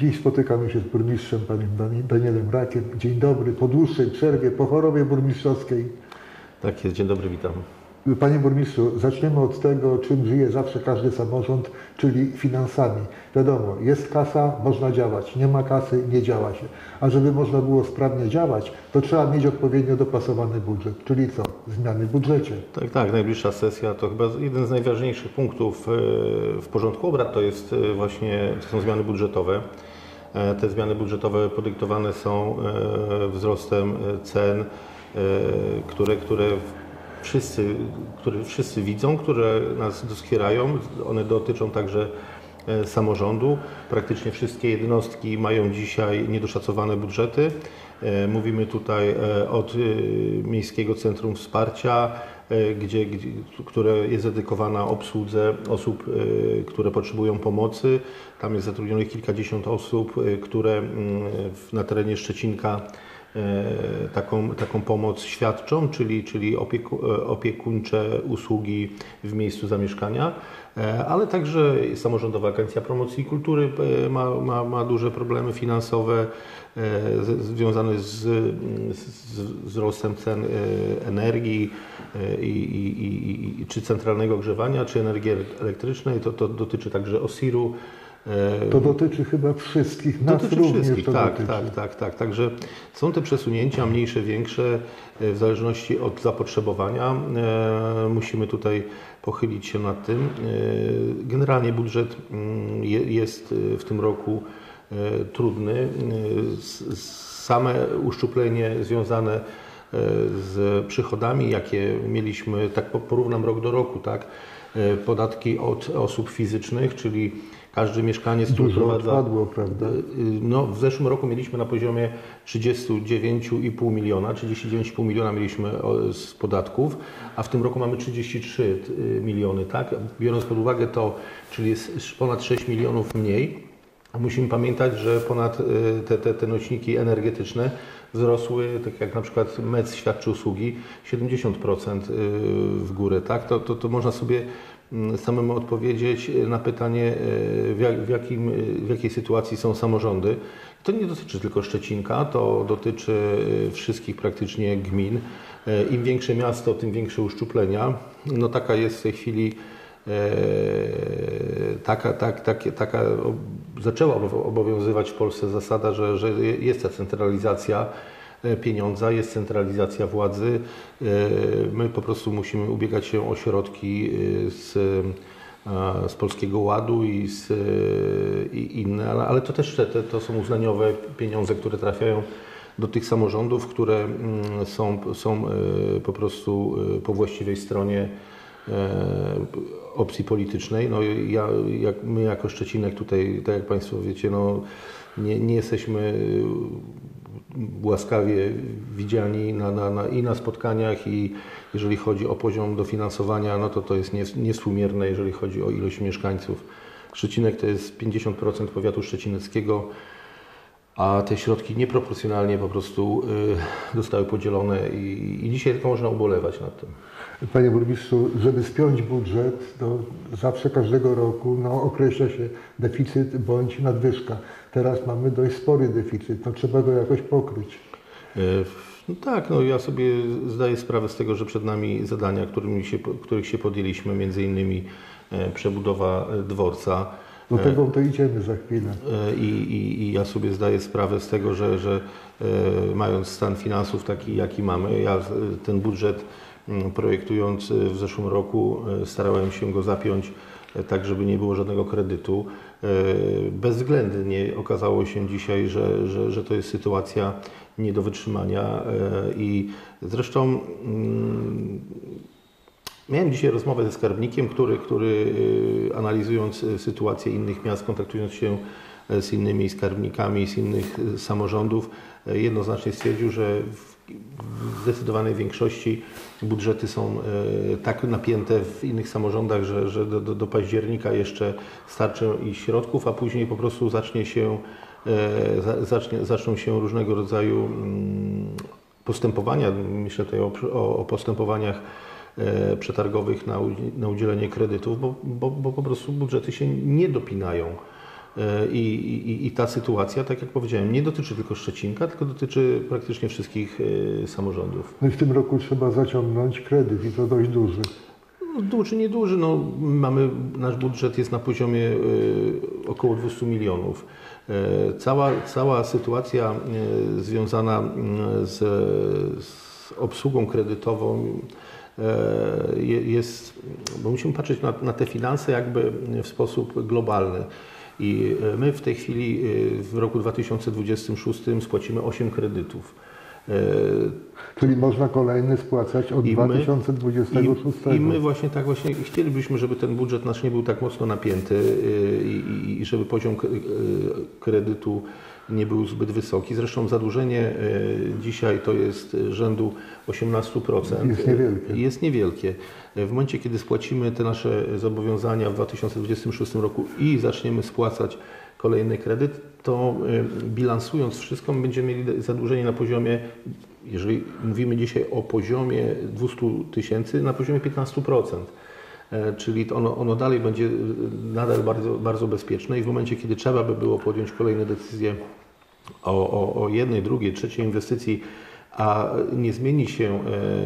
Dziś spotykamy się z burmistrzem, panem Dani- Danielem Rakiem. Dzień dobry, po dłuższej przerwie, po chorobie burmistrzowskiej. Tak jest, dzień dobry, witam. Panie burmistrzu, zaczniemy od tego, czym żyje zawsze każdy samorząd, czyli finansami. Wiadomo, jest kasa, można działać. Nie ma kasy, nie działa się. A żeby można było sprawnie działać, to trzeba mieć odpowiednio dopasowany budżet. Czyli co? Zmiany w budżecie. Tak, tak, najbliższa sesja to chyba jeden z najważniejszych punktów e, w porządku obrad, to jest e, właśnie, to są zmiany budżetowe. E, Te zmiany budżetowe podyktowane są e, wzrostem e, cen, które, które wszyscy, które wszyscy widzą, które nas doskwierają. One dotyczą także samorządu. Praktycznie wszystkie jednostki mają dzisiaj niedoszacowane budżety. Mówimy tutaj od Miejskiego Centrum Wsparcia, gdzie, gdzie, które jest dedykowana obsłudze osób, e, które potrzebują pomocy. Tam jest zatrudnionych kilkadziesiąt osób, e, które mm, na terenie Szczecinka e, taką, taką pomoc świadczą, czyli, czyli opieku, e, opiekuńcze usługi w miejscu zamieszkania, e, ale także samorządowa agencja promocji kultury e, ma, ma, ma duże problemy finansowe e, związane z, z, wzrostem cen e, energii e, i, i, i, i, czy centralnego ogrzewania, czy energii elektrycznej. To, to dotyczy także OSIR-u. E, To dotyczy chyba wszystkich, nas Dotyczy również wszystkich, to tak, dotyczy. tak, tak, tak. Także są te przesunięcia, mniejsze, większe, e, w zależności od zapotrzebowania. E, Musimy tutaj pochylić się nad tym. Generalnie budżet mm, je- jest w tym roku trudny. Same uszczuplenie związane z przychodami, jakie mieliśmy, tak po- porównam rok do roku, tak? Podatki od osób fizycznych, czyli każdy mieszkaniec, który prowadza odpadło, prawda? no, w zeszłym roku mieliśmy na poziomie 39,5 miliona, 39,5 miliona mieliśmy z podatków, a w tym roku mamy 33 y, miliony, tak? Biorąc pod uwagę to, czyli jest ponad 6 milionów mniej, musimy pamiętać, że ponad y, te, te, te nośniki energetyczne wzrosły, tak jak na przykład MEC świadczy usługi, 70% y, w górę, tak? To, to, to można sobie samemu odpowiedzieć na pytanie, y, w, jak, w, jakim, y, w jakiej sytuacji są samorządy. To nie dotyczy tylko Szczecinka, to dotyczy wszystkich praktycznie gmin. Im większe miasto, tym większe uszczuplenia. No taka jest w tej chwili e, taka, tak, tak, taka zaczęła obow- obowiązywać w Polsce zasada, że, że jest ta centralizacja e, pieniądza, jest centralizacja władzy. E, My po prostu musimy ubiegać się o środki e, z, e, z Polskiego Ładu i, z, e, i inne, ale, ale to też te, to są uznaniowe pieniądze, które trafiają do tych samorządów, które mm, są, są e, po prostu e, po właściwej stronie e, opcji politycznej. No, ja, jak, my jako Szczecinek tutaj, tak jak Państwo wiecie, no, nie, nie jesteśmy łaskawie widziani na, na, na, i na spotkaniach i jeżeli chodzi o poziom dofinansowania, no to to jest nies- niewspółmierne, jeżeli chodzi o ilość mieszkańców. Szczecinek to jest 50% powiatu szczecineckiego, a te środki nieproporcjonalnie po prostu y, zostały podzielone i, i dzisiaj tylko można ubolewać nad tym. Panie burmistrzu, żeby spiąć budżet, to zawsze każdego roku no, określa się deficyt bądź nadwyżka. Teraz mamy dość spory deficyt, no trzeba go jakoś pokryć. E, No tak, no ja sobie zdaję sprawę z tego, że przed nami zadania, którymi się, których się podjęliśmy, między innymi e, przebudowa e, dworca. Do tego to idziemy za chwilę. E, I, i, I ja sobie zdaję sprawę z tego, że, że e, mając stan finansów taki, jaki mamy, ja ten budżet mm, projektując e, w zeszłym roku starałem się go zapiąć tak, żeby nie było żadnego kredytu. Bezwzględnie okazało się dzisiaj, że, że, że to jest sytuacja nie do wytrzymania i zresztą mm, Miałem dzisiaj rozmowę ze skarbnikiem, który, który y, analizując y, sytuację innych miast, kontaktując się y, z innymi skarbnikami z innych samorządów, jednoznacznie stwierdził, że w zdecydowanej większości budżety są tak napięte w innych samorządach, że, że do, do, października jeszcze starczy i środków, a później po prostu zacznie się, za- zacznie, zaczną się różnego rodzaju mm, postępowania. Myślę tutaj o, o, postępowaniach przetargowych na, na udzielenie kredytów, bo, bo, bo po prostu budżety się nie dopinają. E, I, i, I ta sytuacja, tak jak powiedziałem, nie dotyczy tylko Szczecinka, tylko dotyczy praktycznie wszystkich e, samorządów. No i w tym roku trzeba zaciągnąć kredyt i to dość duży. No, duży, nieduży, no, mamy, nasz budżet jest na poziomie e, około 200 milionów. E, Cała, cała sytuacja e, związana mm, z, z obsługą kredytową e, jest, bo musimy patrzeć na, na te finanse jakby w sposób globalny. I e, my w tej chwili e, w roku 2026 spłacimy 8 kredytów. E, Czyli można kolejny spłacać od I my- 2026. i, I my właśnie tak właśnie chcielibyśmy, żeby ten budżet nasz nie był tak mocno napięty i, i, żeby poziom kredytu nie był zbyt wysoki. Zresztą zadłużenie yy, dzisiaj to jest rzędu 18%. Jest niewielkie. Jest niewielkie. W momencie, kiedy spłacimy te nasze zobowiązania w 2026 roku i zaczniemy spłacać kolejny kredyt, to y, bilansując wszystko, my będziemy mieli zadłużenie na poziomie, jeżeli mówimy dzisiaj o poziomie 200 tysięcy, na poziomie 15%. E, Czyli ono, ono dalej będzie y, nadal bardzo, bardzo bezpieczne i w momencie, kiedy trzeba by było podjąć kolejne decyzje o, o, o jednej, drugiej, trzeciej inwestycji, a nie zmieni się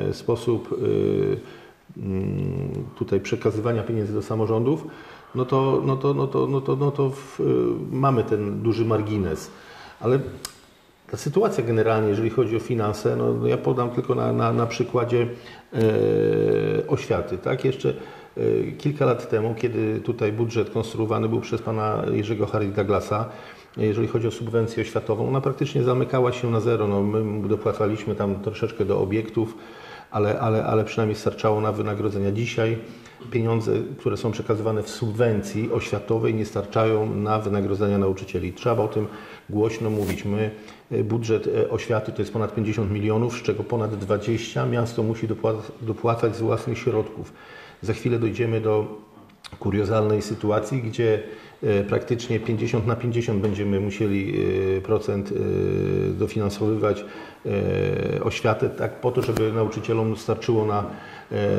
e, sposób e, mm, tutaj przekazywania pieniędzy do samorządów, no to, no to, no to, no to, no to w, e, mamy ten duży margines. Ale ta sytuacja generalnie, jeżeli chodzi o finanse, no, no ja podam tylko na, na, na przykładzie e, oświaty. Tak? Jeszcze e, kilka lat temu, kiedy tutaj budżet konstruowany był przez pana Jerzego Harry Douglasa, jeżeli chodzi o subwencję oświatową, ona praktycznie zamykała się na zero. No, my dopłacaliśmy tam troszeczkę do obiektów, ale, ale, ale przynajmniej starczało na wynagrodzenia. Dzisiaj pieniądze, które są przekazywane w subwencji oświatowej nie starczają na wynagrodzenia nauczycieli. Trzeba o tym głośno mówić. My, e, budżet e, oświaty to jest ponad 50 milionów, z czego ponad 20 miasto musi dopła- dopłacać z własnych środków. Za chwilę dojdziemy do kuriozalnej sytuacji, gdzie e, praktycznie 50 na 50 będziemy musieli e, procent e, dofinansowywać oświatę, tak po to, żeby nauczycielom starczyło na,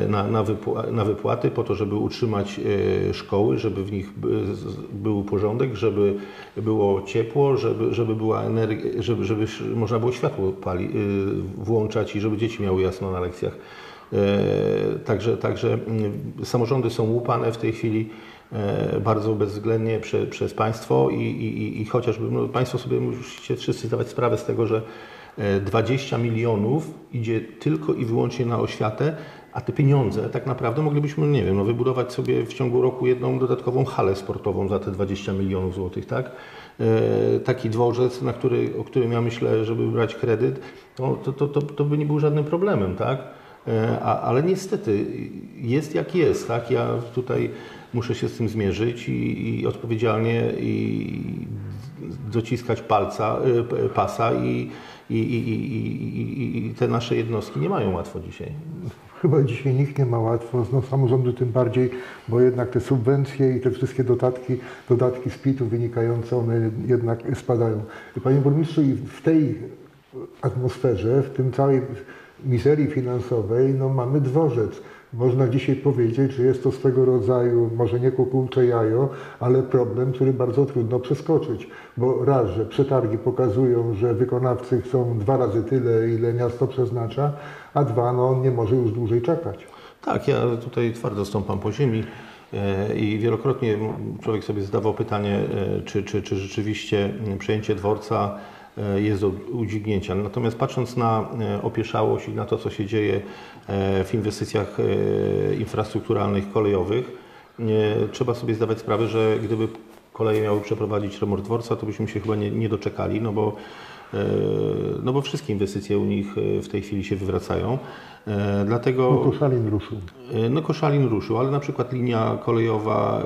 na, na, na wypłaty, po to, żeby utrzymać szkoły, żeby w nich był porządek, żeby było ciepło, żeby, żeby była energia, żeby, żeby można było światło pali, włączać i żeby dzieci miały jasno na lekcjach. E, Także, także mm, samorządy są łupane w tej chwili e, bardzo bezwzględnie prze, przez państwo i, i, i- chociażby no, państwo sobie musicie wszyscy zdawać sprawę z tego, że e, 20 milionów idzie tylko i wyłącznie na oświatę, a te pieniądze tak naprawdę moglibyśmy, nie wiem, no, wybudować sobie w ciągu roku jedną dodatkową halę sportową za te 20 milionów złotych, tak? E, Taki dworzec, na który, o którym ja myślę, żeby brać kredyt, no, to, to, to, to by nie był żadnym problemem, tak? E, ale niestety jest jak jest, tak? Ja tutaj muszę się z tym zmierzyć i, i odpowiedzialnie i dociskać palca, p- pasa i, i, i te nasze jednostki nie mają łatwo dzisiaj. Chyba dzisiaj nikt nie ma łatwo, no samorządy tym bardziej, bo jednak te subwencje i te wszystkie dodatki, dodatki z PIT-u wynikające, one jednak spadają. Panie burmistrzu, i w tej atmosferze, w tym całej mizerii finansowej, no mamy dworzec. Można dzisiaj powiedzieć, że jest to swego rodzaju, może nie kukułcze jajo, ale problem, który bardzo trudno przeskoczyć. Bo raz, że przetargi pokazują, że wykonawcy chcą dwa razy tyle, ile miasto przeznacza, a dwa, no on nie może już dłużej czekać. Tak, ja tutaj twardo stąpam po ziemi e, i wielokrotnie człowiek sobie zadawał pytanie, e, czy, czy, czy rzeczywiście przejęcie dworca jest do udźwignięcia. Natomiast patrząc na e, opieszałość i na to, co się dzieje e, w inwestycjach e, infrastrukturalnych, kolejowych, e, trzeba sobie zdawać sprawę, że gdyby koleje miały przeprowadzić remont dworca, to byśmy się chyba nie, nie doczekali, no bo e, no bo wszystkie inwestycje u nich e, w tej chwili się wywracają. E, Dlatego No Koszalin ruszył. E, No Koszalin ruszył, ale na przykład linia kolejowa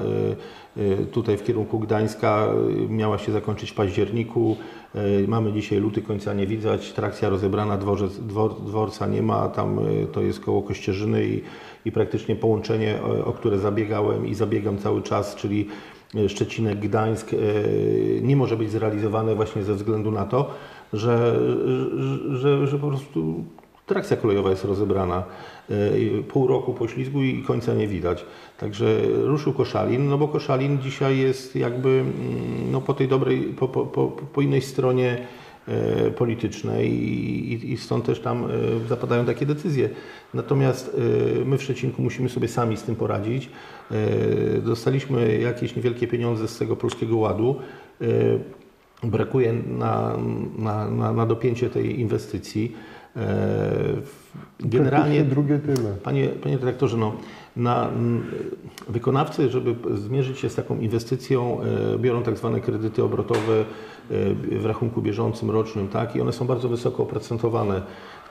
e, e, tutaj w kierunku Gdańska e, miała się zakończyć w październiku. E, Mamy dzisiaj luty, końca nie widać, trakcja rozebrana, dworzec, dwor, dworca nie ma, tam e, to jest koło Kościerzyny i, i praktycznie połączenie, o które zabiegałem i zabiegam cały czas, czyli e, Szczecinek-Gdańsk e, nie może być zrealizowane właśnie ze względu na to, że, że, że po prostu trakcja kolejowa jest rozebrana. Y, Pół roku poślizgu i końca nie widać. Także ruszył Koszalin, no bo Koszalin dzisiaj jest jakby mm, no, po tej dobrej, po, po, po, po innej stronie e, politycznej i, i- stąd też tam e, zapadają takie decyzje. Natomiast e, my w Szczecinku musimy sobie sami z tym poradzić. Dostaliśmy jakieś niewielkie pieniądze z tego Polskiego Ładu. Brakuje na, na, na, na dopięcie tej inwestycji. E, Generalnie drugie tyle. Panie, panie dyrektorze, no, na, wykonawcy, żeby zmierzyć się z taką inwestycją, e, biorą tak zwane kredyty obrotowe e, w rachunku bieżącym, rocznym, tak, i one są bardzo wysoko oprocentowane.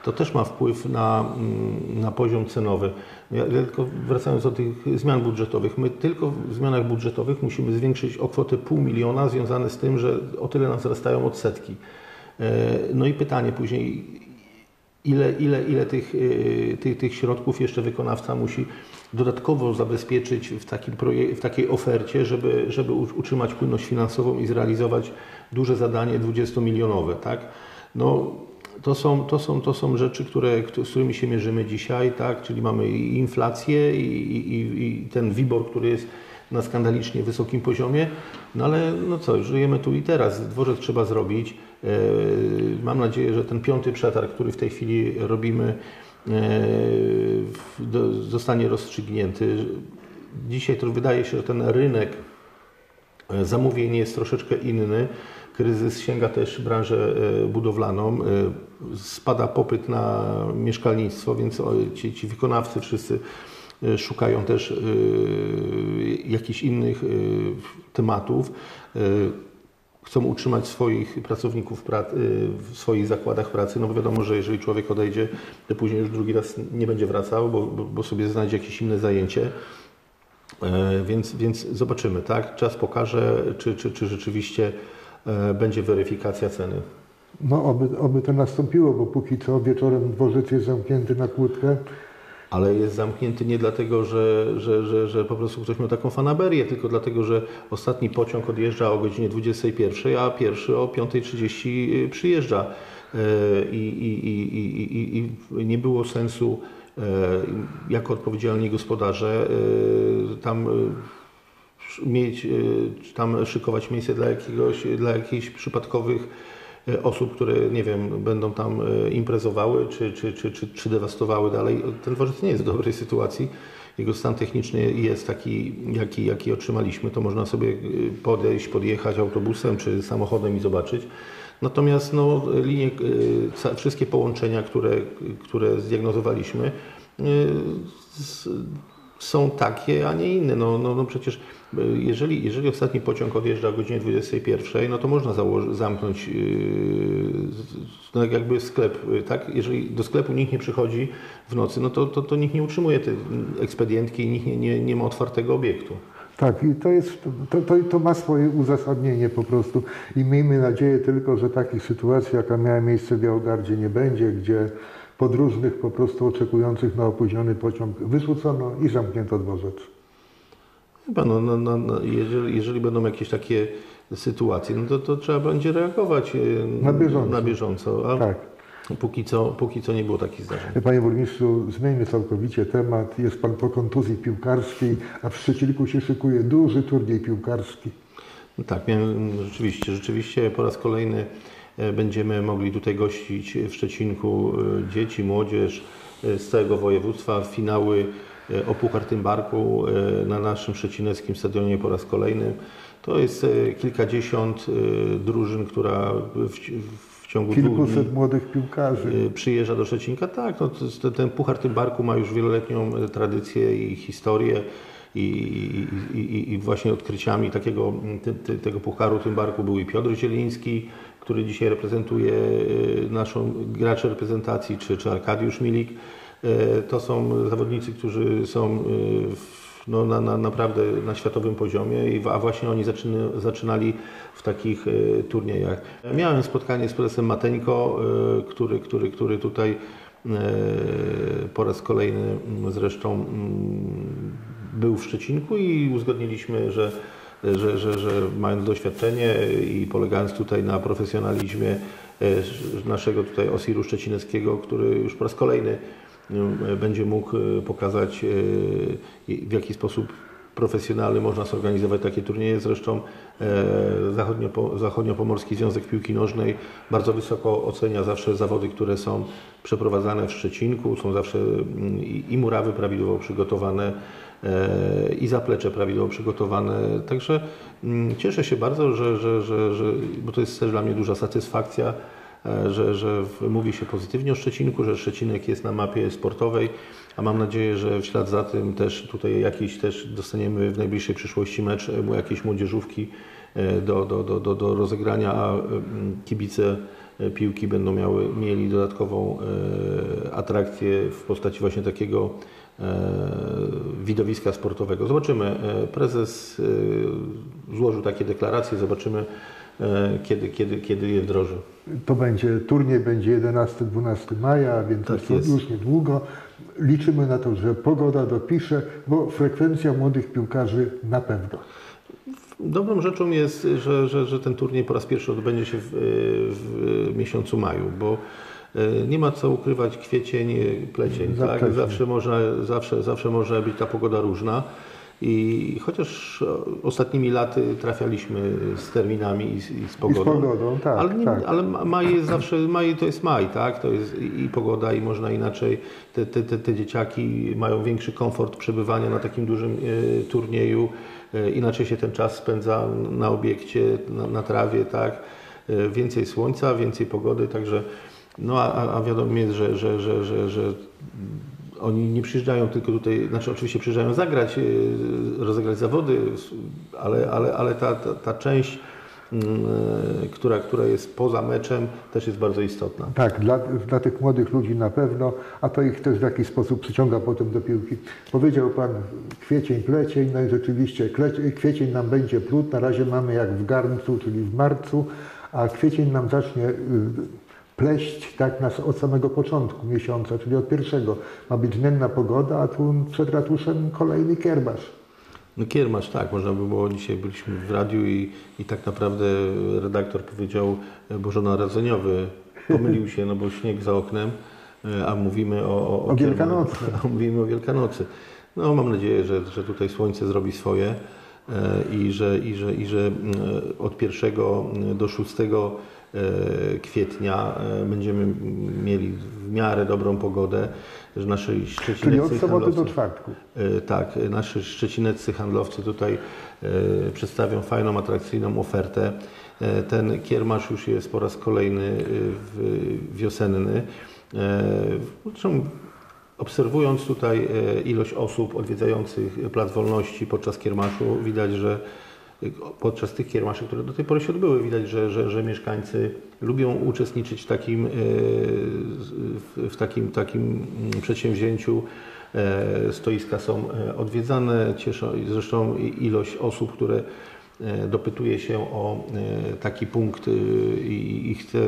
To też ma wpływ na, na poziom cenowy. Ja, ja tylko wracając do tych zmian budżetowych, my tylko w zmianach budżetowych musimy zwiększyć o kwotę pół miliona związane z tym, że o tyle nam wzrastają odsetki. No i pytanie później, ile, ile, ile tych, y, tych, tych środków jeszcze wykonawca musi dodatkowo zabezpieczyć w, takim proje- w takiej ofercie, żeby, żeby utrzymać płynność finansową i zrealizować duże zadanie 20-milionowe. Tak? No, to, są, to, są, to są rzeczy, które, któ- z którymi się mierzymy dzisiaj, tak? czyli mamy i inflację i, i- i ten WIBOR, który jest na skandalicznie wysokim poziomie, no ale no co, żyjemy tu i teraz, dworzec trzeba zrobić. E, Mam nadzieję, że ten piąty przetarg, który w tej chwili robimy, do- zostanie rozstrzygnięty. Dzisiaj to wydaje się, że ten rynek e, zamówień jest troszeczkę inny. Kryzys sięga też branżę budowlaną. Spada popyt na mieszkalnictwo, więc ci, ci wykonawcy wszyscy szukają też jakichś innych tematów. Chcą utrzymać swoich pracowników pra- e, w swoich zakładach pracy, no bo wiadomo, że jeżeli człowiek odejdzie, to później już drugi raz nie będzie wracał, bo, bo, bo sobie znajdzie jakieś inne zajęcie. E, Więc, więc zobaczymy, tak? Czas pokaże, czy, czy, czy rzeczywiście e, będzie weryfikacja ceny. No, oby, oby to nastąpiło, bo póki co wieczorem dworzec jest zamknięty na kłódkę. Ale jest zamknięty nie dlatego, że, że, że, że po prostu ktoś miał taką fanaberię, tylko dlatego, że ostatni pociąg odjeżdża o godzinie 21, a pierwszy o 5.30 przyjeżdża. E, I, i, i, i, nie było sensu e, jako odpowiedzialni gospodarze e, tam mieć, tam szykować miejsce dla, jakiegoś, dla jakichś przypadkowych osób, które, nie wiem, będą tam e, imprezowały, czy, czy, czy, czy, czy dewastowały dalej. Ten dworzec nie jest w dobrej sytuacji. Jego stan techniczny jest taki, jaki, jaki otrzymaliśmy. To można sobie e, podejść, podjechać autobusem czy samochodem i zobaczyć. Natomiast no, linie, e, wszystkie połączenia, które, które zdiagnozowaliśmy, e, są takie, a nie inne. No, no, no przecież y, jeżeli, jeżeli ostatni pociąg odjeżdża o godzinie 21, no to można zamknąć yy, no jakby sklep, y, tak? Jeżeli do sklepu nikt nie przychodzi w nocy, no to, to, to nikt nie utrzymuje tej ekspedientki, nikt nie, nie, nie ma otwartego obiektu. Tak, i to, jest, to, to, to ma swoje uzasadnienie po prostu. I miejmy nadzieję tylko, że takich sytuacji, jaka miała miejsce w Białogardzie, nie będzie, gdzie podróżnych po prostu oczekujących na opóźniony pociąg wyrzucono i zamknięto dworzec. Chyba, no, no, no, no, jeżeli, jeżeli będą jakieś takie sytuacje, no to, to trzeba będzie reagować yy, Na bieżąco. Na bieżąco. A Tak. póki, co, póki co nie było takich zdarzeń. Panie burmistrzu, zmieńmy całkowicie temat. Jest pan po kontuzji piłkarskiej, a w Szczecinku się szykuje duży turniej piłkarski. No Tak, miałem, rzeczywiście, rzeczywiście po raz kolejny będziemy mogli tutaj gościć w Szczecinku e, dzieci, młodzież e, z całego województwa. Finały e, o Puchar Tymbarku e, na naszym szczecineckim stadionie po raz kolejny. To jest e, kilkadziesiąt e, drużyn, która w, w ciągu dwóch dni Kilkuset młodych piłkarzy. przyjeżdża do Szczecinka. Tak, no, ten- Puchar Tymbarku ma już wieloletnią e, tradycję i historię i, i, i, i właśnie odkryciami takiego, te, te, tego Pucharu Tymbarku był i Piotr Zieliński, który dzisiaj reprezentuje e, naszą graczy reprezentacji, czy, czy Arkadiusz Milik. E, To są zawodnicy, którzy są w, no, na, na, naprawdę na światowym poziomie, a właśnie oni zaczynali w takich turniejach. Miałem spotkanie z prezesem Mateńko, który, który, który tutaj po raz kolejny zresztą mm, był w Szczecinku i uzgodniliśmy, że że, że, że mając doświadczenie i polegając tutaj na profesjonalizmie e, naszego tutaj Osiru Szczecineckiego, który już po raz kolejny e, będzie mógł e, pokazać w jaki sposób profesjonalny można zorganizować takie turnieje. Zresztą Zachodnio, Zachodniopomorski Związek Piłki Nożnej bardzo wysoko ocenia zawsze zawody, które są przeprowadzane w Szczecinku. Są zawsze mm, i, murawy prawidłowo przygotowane i zaplecze prawidłowo przygotowane. Także mm, cieszę się bardzo, że, że, że, że bo to jest też dla mnie duża satysfakcja, e, że, że mówi się pozytywnie o Szczecinku, że Szczecinek jest na mapie sportowej, a mam nadzieję, że w ślad za tym też tutaj jakiś też dostaniemy w najbliższej przyszłości mecz, e, jakieś młodzieżówki e, do, do, do, do, do rozegrania, a mm, kibice e, piłki będą miały, mieli dodatkową e, atrakcję w postaci właśnie takiego e, widowiska sportowego. Zobaczymy. E, Prezes e, złożył takie deklaracje, zobaczymy e, kiedy, kiedy, kiedy je wdroży. To będzie, turniej będzie 11-12 maja, więc Tak to jest. już niedługo. Liczymy na to, że pogoda dopisze, bo frekwencja młodych piłkarzy na pewno. Dobrą rzeczą jest, że, że, że ten turniej po raz pierwszy odbędzie się w, w miesiącu maju, bo e, nie ma co ukrywać kwiecień, plecień. Tak? Zawsze, można, zawsze, zawsze może być ta pogoda różna. I chociaż ostatnimi laty trafialiśmy z terminami i z, i z pogodą. pogodą, tak, ale, nie, tak. ale ma- maj jest zawsze, maj to jest maj, tak? To jest i i pogoda i można inaczej. Te, te, te, te dzieciaki mają większy komfort przebywania na takim dużym e, turnieju. E, inaczej się ten czas spędza na obiekcie, na, na trawie, tak? E, więcej słońca, więcej pogody, także no a, a- wiadomo jest, że, że, że, że, że oni nie przyjeżdżają tylko tutaj, znaczy oczywiście przyjeżdżają zagrać, e, rozegrać zawody, ale, ale, ale ta, ta, ta część, mm, e, która, która jest poza meczem, też jest bardzo istotna. Tak, dla, dla tych młodych ludzi na pewno, a to ich też w jakiś sposób przyciąga potem do piłki. Powiedział Pan kwiecień, plecień, no i rzeczywiście kwiecień nam będzie plód, na razie mamy jak w garncu, czyli w marcu, a kwiecień nam zacznie y, pleść tak nas od samego początku miesiąca, czyli od pierwszego. Ma być dnienna pogoda, a tu przed ratuszem kolejny kiermasz. No kiermasz, tak, można by było, dzisiaj byliśmy w radiu i, i tak naprawdę redaktor powiedział e, bożonarodzeniowy, pomylił się, no bo śnieg za oknem, e, a mówimy o... O, O kierma- Wielkanocy. Mówimy o Wielkanocy. No mam nadzieję, że, że tutaj słońce zrobi swoje e, i że, i że, i że mm, od 1 do 6 e, kwietnia e, będziemy mieli w miarę dobrą pogodę, że naszej Czyli Szczecinecy od i soboty do czwartku. E, Tak, e, nasi szczecineccy handlowcy tutaj e, przedstawią fajną, atrakcyjną ofertę. E, Ten kiermasz już jest po raz kolejny e, wiosenny. E, Zresztą obserwując tutaj e, ilość osób odwiedzających Plac Wolności podczas kiermaszu, widać, że e, podczas tych kiermaszy, które do tej pory się odbyły, widać, że, że, że mieszkańcy lubią uczestniczyć w takim, e, w, takim, takim mm, przedsięwzięciu. E, Stoiska są e, odwiedzane, cieszą, zresztą ilość osób, które dopytuje się o taki punkt i, i chce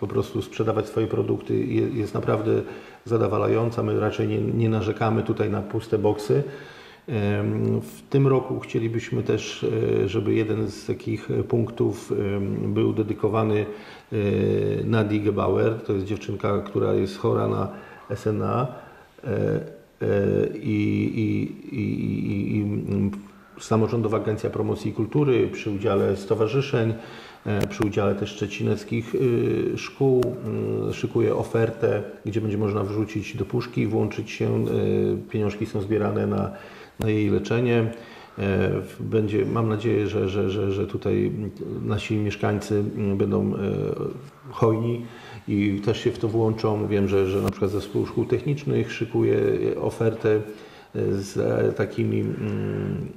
po prostu sprzedawać swoje produkty je- jest naprawdę zadowalająca. My raczej nie, nie narzekamy tutaj na puste boksy. W tym roku chcielibyśmy też, e, żeby jeden z takich punktów był dedykowany e, Nadii Gebauer. To jest dziewczynka, która jest chora na SNA e, i, i, i, i, mm, Samorządowa Agencja Promocji Kultury przy udziale stowarzyszeń, przy udziale też szczecineckich szkół y, szykuje ofertę, gdzie będzie można wrzucić do puszki, włączyć się. Pieniążki są zbierane na, na jej leczenie. E, Będzie, mam nadzieję, że, że, że, że tutaj nasi mieszkańcy mm, będą e, hojni i też się w to włączą. Wiem, że, że na przykład zespół szkół technicznych szykuje ofertę e, z e, takimi mm,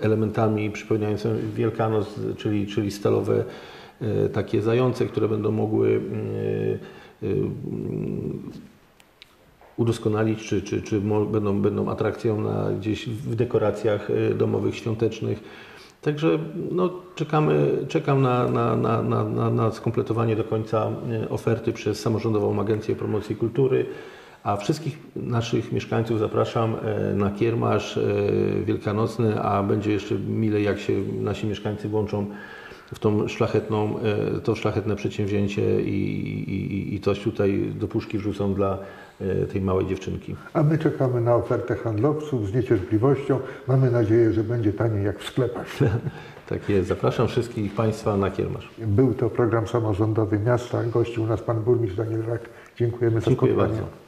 elementami przypominającymi Wielkanoc, czyli, czyli stalowe takie zające, które będą mogły e, udoskonalić, czy, czy, czy będą, będą atrakcją na, gdzieś w dekoracjach e, domowych, świątecznych. Także no, czekamy, czekam na, na, na, na, na, skompletowanie do końca e, oferty przez Samorządową Agencję Promocji Kultury, A wszystkich naszych mieszkańców zapraszam e, na kiermasz wielkanocny, a będzie jeszcze mile, jak się nasi mieszkańcy włączą w tą szlachetną, to szlachetne przedsięwzięcie i, i, i coś tutaj do puszki wrzucą dla tej małej dziewczynki. A my czekamy na ofertę handlowców z niecierpliwością. Mamy nadzieję, że będzie taniej jak w sklepach. Tak jest. Zapraszam wszystkich Państwa na kiermasz. Był to program samorządowy miasta. Gościł nas pan burmistrz Daniel Rak. Dziękujemy za Dziękuję spotkanie. bardzo.